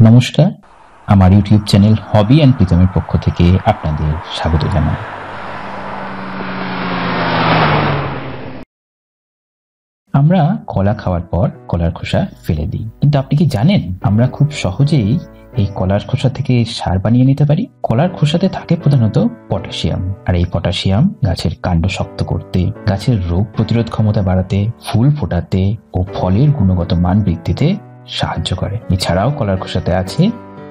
নমস্কার। আমার YouTube channel hobby and প্রীতমের পক্ষ থেকে আপনাদের স্বাগত জানাই। আমরা কলা খাওয়ার পর কলার খোসা ফেলে দিই। কিন্তু আপনি কি জানেন, আমরা খুব সহজেই এই কলার খোসা থেকে সার বানিয়ে নিতে পারি? কলার খোসাতে থাকে প্রধানত পটাশিয়াম। আর এই পটাশিয়াম গাছের কাণ্ড শক্ত করতে, গাছের রোগ প্রতিরোধ ক্ষমতা বাড়াতে, ফুল ফোটাতে ও ফলের গুণগত মান বৃদ্ধিতে সাহায্য করে। এছাড়াও কলার খোসাতে আছে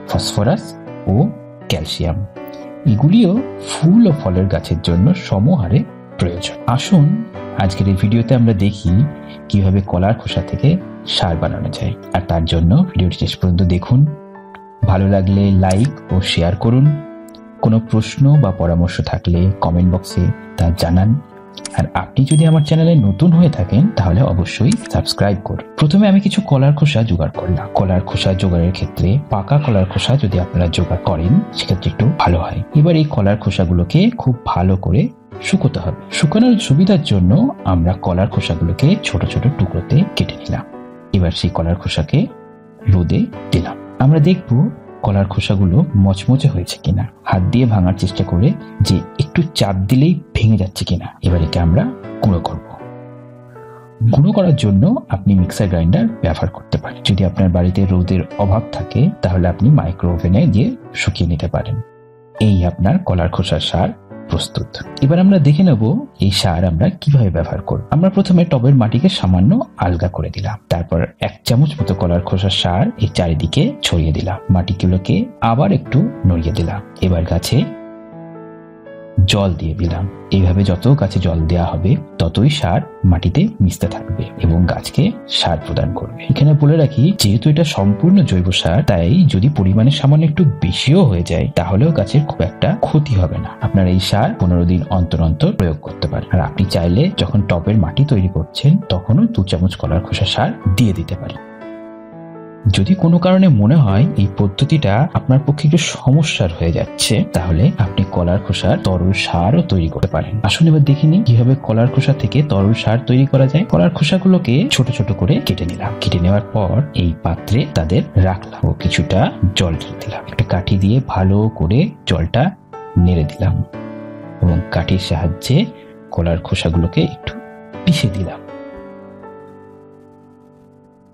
ফসফরাস ও ক্যালসিয়াম। এগুলিও ফুল ও ফলের গাছের জন্য সমহারে প্রয়োজন। আসুন, আজকের এই ভিডিওতে আমরা দেখি কীভাবে কলার খোসা থেকে সার বানানো যায়। আর তার জন্য ভিডিওটি শেষ পর্যন্ত দেখুন। ভালো লাগলে লাইক ও শেয়ার করুন। কোনো প্রশ্ন বা পরামর্শ থাকলে কমেন্ট বক্সে তা জানান। আর আপনি যদি আমার চ্যানেলে নতুন হয়ে থাকেন, তাহলে অবশ্যই সাবস্ক্রাইব করুন। প্রথমে আমি কিছু কলার খোসা জোগাড় করলাম কলার খোসা জোগাড়ের ক্ষেত্রে পাকা কলার খোসা যদি আপনারা জোগাড় করেন, সেক্ষেত্রে একটু ভালো হয়। এবার এই কলার খোসাগুলোকে খুব ভালো করে শুকোতে হবে। শুকানোর সুবিধার জন্য আমরা কলার খোসাগুলোকে ছোট ছোট টুকরোতে কেটে নিলাম। এবার সেই কলার খোসাকে রোদে দিলাম। আমরা দেখব কলার খোসাগুলো মচমচে হয়েছে কিনা, হাত দিয়ে ভাঙার চেষ্টা করে যে একটু চাপ দিলেই ভেঙে যাচ্ছে কিনা, এবার একে আমরা গুঁড়ো করব। গুঁড়ো করার জন্য আপনি মিক্সার গ্রাইন্ডার ব্যবহার করতে পারেন। যদি আপনার বাড়িতে রোদের অভাব থাকে, তাহলে আপনি মাইক্রো ওভেনে দিয়ে শুকিয়ে নিতে পারেন। এই আপনার কলার খোসার সার প্রস্তুত। এবার আমরা দেখে নেব এই সার আমরা কীভাবে ব্যবহার করব। আমরা প্রথমে টবের মাটিকে সামান্য আলগা করে দিলাম। তারপর এক চামচ মতো কলার খোসার সার এই চারিদিকে ছড়িয়ে দিলাম। মাটিগুলোকে আবার একটু নড়িয়ে দিলাম। এবার গাছে জল দিয়ে দিলাম। এইভাবে যত গাছে জল দেওয়া হবে, ততই সার মাটিতে মিশতে থাকবে এবং গাছকে সার প্রদান করবে। এখানে বলে রাখি, যেহেতু এটা সম্পূর্ণ জৈব সার, তাই যদি পরিমাণে সামান্য একটু বেশিও হয়ে যায়, তাহলেও গাছের খুব একটা ক্ষতি হবে না। আপনার এই সার পনেরো দিন অন্তর অন্তর প্রয়োগ করতে পারেন। আর আপনি চাইলে যখন টবের মাটি তৈরি করছেন, তখনও দু চামচ কলার খোসা সার দিয়ে দিতে পারেন। যদি কোনো কারণে মনে হয় এই পদ্ধতিটা আপনার পক্ষে একটু সমস্যার হয়ে যাচ্ছে, তাহলে আপনি কলার খোসার তরল সারও তৈরি করতে পারেন। আসুন এবার দেখে দেখিনি কীভাবে কলার খোসা থেকে তরল সার তৈরি করা যায়। কলার খোসাগুলোকে ছোট ছোট করে কেটে নিলাম। কেটে নেওয়ার পর এই পাত্রে তাদের রাখলাম ও কিছুটা জল ঢেলে দিলাম। একটা কাঠি দিয়ে ভালো করে জলটা নেড়ে দিলাম এবং কাঠির সাহায্যে কলার খোসাগুলোকে একটু পিষে দিলাম।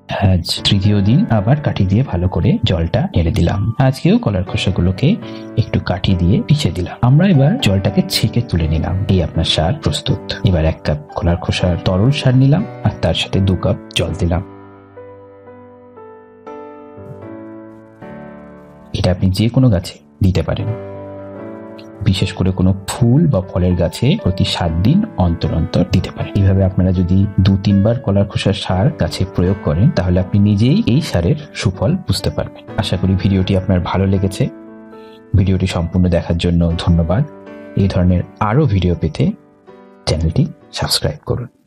আজ তৃতীয় দিন আবার কাঠি দিয়ে ভালো করে জলটা নেড়ে দিলাম। আজকেও কলার খোসাগুলোকে একটু কাঠি দিয়ে পিছে দিলাম। আমরা এবার জলটাকে ছেঁকে তুলে নিলাম। এই আপনার সার প্রস্তুত। এবার এক কাপ কলার খোসার তরল সার নিলাম আর তার সাথে দু কাপ জল দিলাম। এটা আপনি যে কোনো গাছে দিতে পারেন। বিশেষ করে কোনো ফুল বা ফলের গাছে প্রতি সাত দিন অন্তর অন্তর দিতে পারে এইভাবে আপনারা যদি দু, তিনবার কলার খোসার সার গাছে প্রয়োগ করেন, তাহলে আপনি নিজেই এই সারের সুফল বুঝতে পারবেন। আশা করি ভিডিওটি আপনার ভালো লেগেছে। ভিডিওটি সম্পূর্ণ দেখার জন্য ধন্যবাদ। এই ধরনের আরও ভিডিও পেতে চ্যানেলটি সাবস্ক্রাইব করুন।